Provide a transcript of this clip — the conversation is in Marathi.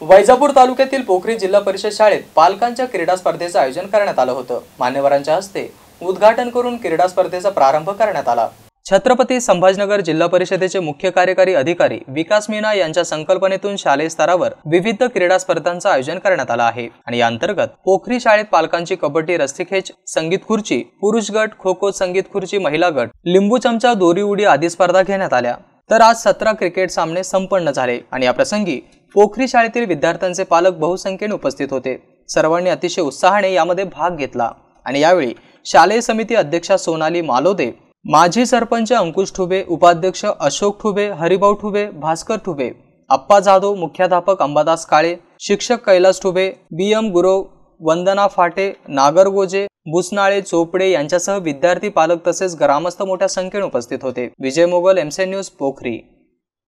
वैजापूर तालुक्यातील पोखरी जिल्हा परिषद शाळेत पालकांच्या क्रीडा स्पर्धेचं आयोजन करण्यात आलं होतं. मान्यवरांच्या हस्ते उद्घाटन करून क्रीडा स्पर्धेचा प्रारंभ करण्यात आला. छत्रपती संभाजनगर जिल्हा परिषदेचे मुख्य कार्यकारी अधिकारी विकास मीना यांच्या संकल्पनेतून शालेय स्तरावर विविध क्रीडा स्पर्धांचं आयोजन करण्यात आलं आहे. आणि या अंतर्गत पोखरी शाळेत पालकांची कबड्डी रस्सीखेच संगीत खुर्ची पुरुष गट खो खो संगीत खुर्ची महिला गट लिंबू चमचा दोरी उडी आदी स्पर्धा घेण्यात आल्या. तर आज सतरा क्रिकेट सामने संपन्न झाले. आणि या प्रसंगी पोखरी शाळेतील विद्यार्थ्यांचे पालक बहुसंख्येने उपस्थित होते. सर्वांनी अतिशय उत्साहाने यामध्ये भाग घेतला आणि यावेळी शालेय समिती अध्यक्षा सोनाली मालोदे माजी सरपंच अंकुश ठुबे उपाध्यक्ष अशोक ठुबे हरिभाऊ ठुबे भास्कर ठुबे अप्पा जाधव मुख्याध्यापक अंबादास काळे शिक्षक कैलास ठुबे बी एम गुरव वंदना फाटे नागरगोजे बुसनाळे चोपडे यांच्यासह विद्यार्थी पालक तसेच ग्रामस्थ मोठ्या संख्येने उपस्थित होते. विजय मोगल एमसे न्यूज पोखरी.